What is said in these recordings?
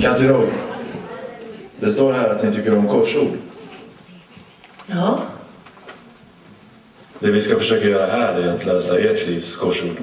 Katirov, det står här att ni tycker om korsord. Ja, Det vi ska försöka göra här är att lösa ert livs korsord.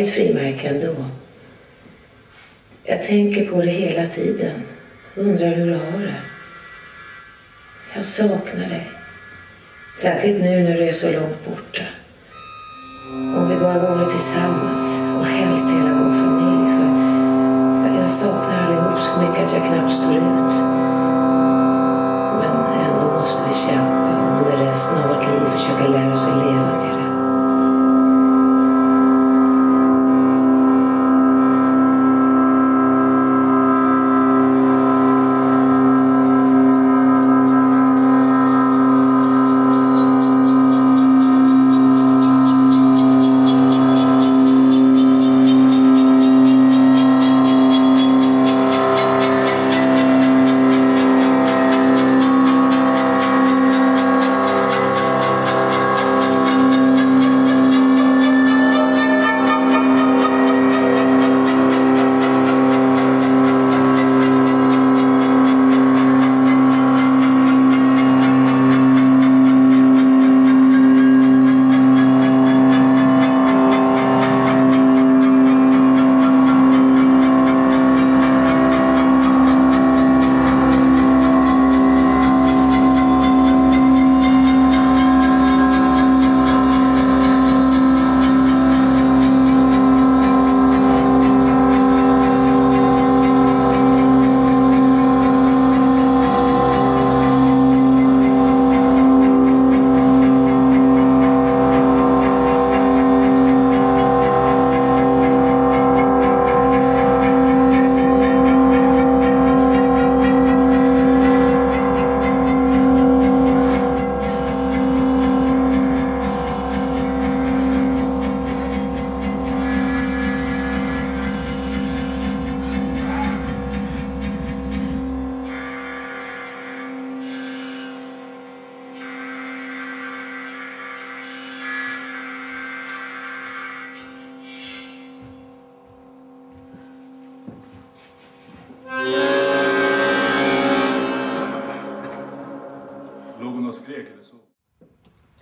Ett frimärke ändå. Jag tänker på det hela tiden. Undrar hur du har det. Jag saknar dig. Särskilt nu när du är så långt borta. Om vi bara vore tillsammans och helst hela vår familj. För jag saknar allihop så mycket att jag knappt står ut.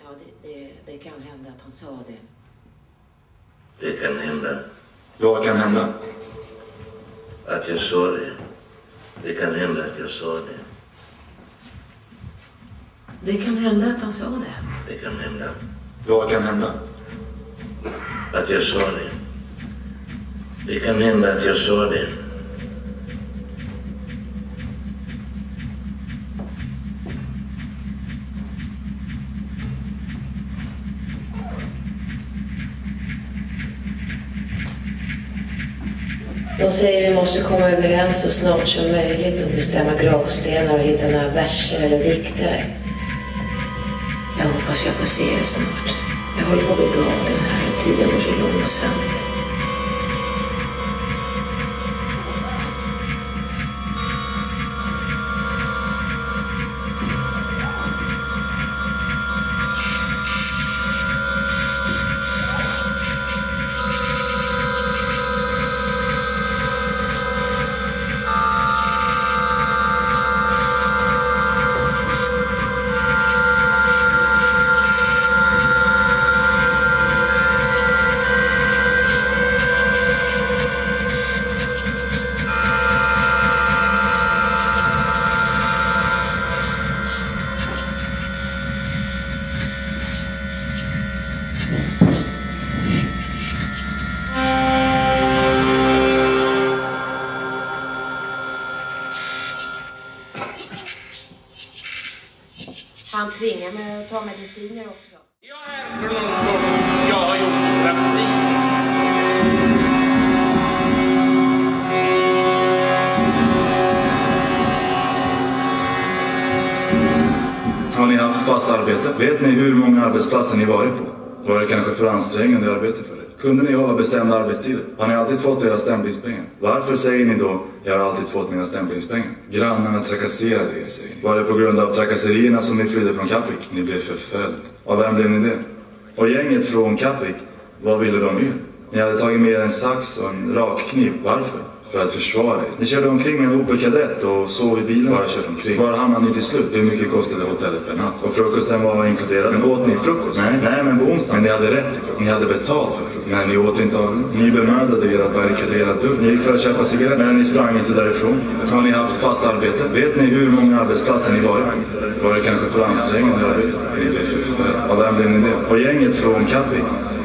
Ja, det, det, det kan hända att han sa det. Det kan hända Vad kan hända? att jag sa det. Det kan hända att jag sa det. Det kan hända att han sa det. Det kan hända Vad kan hända? att jag sa det. Det kan hända att jag sa det. De säger vi måste komma överens så snart som möjligt och bestämma gravstenar och hitta några verser eller dikter. Jag hoppas jag får se er snart. Jag håller på att bli galen här och tiden går så långsamt. Han tvingar mig att ta mediciner också. Jag är för någon som jag har gjort praktik. Har ni haft fast arbete? Vet ni hur många arbetsplatser ni varit på? Var det kanske för ansträngande arbete för er? Kunde ni hålla bestämda arbetstider? Har ni alltid fått era stämplingspengar? Varför säger ni då jag har alltid fått mina stämplingspengar? Grannarna trakasserade er, säger ni. Var det på grund av trakasserierna som ni flydde från Kapvik? Ni blev förföljd. Av vem blev ni det? Och gänget från Kapvik, vad ville de er? Ni hade tagit med er en sax och en rakkniv. Varför? För att försvara er. Ni körde omkring med en Opel Kadett och sov i bilen bara kört omkring. Var hamnade ni till slut? Hur mycket kostade hotellet per natt? Och frukosten var inkluderad. Men åt ni frukost? Nej, nej men på onsdag. Men ni hade rätt till frukost. Ni hade betalt för frukost. Men ni åt inte av den. Ni bemödade er att barrikadera dörren. Ni gick för att köpa cigaretter. Men ni sprang inte därifrån. Har ni haft fast arbete? Vet ni hur många arbetsplatser ni varit på? Var det kanske för ansträngande arbete? Ni blev förförda. Av vem blev ni det? Och gänget från Kapvik?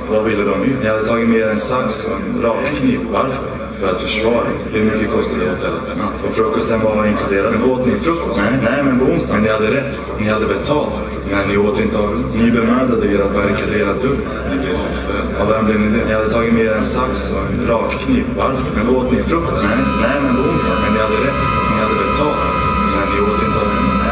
Vad ville de er? Ni hade tagit med er en sax och en rakkniv. Varför? För att försvara. Hur mycket kostade hotellet per natt? Och frukosten var inkluderad. Men åt ni frukost? Nej, nej men på onsdag. Men ni hade rätt. Ni hade betalt för frukost. Men ni åt inte av den. Ni bemödade er att barrikadera dörren. Ni blev förföljda. Av vem blev ni det? Ni hade tagit med er en sax och en rakkniv. Varför? Men åt ni frukost? Nej, nej men på onsdag. Men ni hade rätt. Ni hade betalt för frukost. Men ni åt inte av den.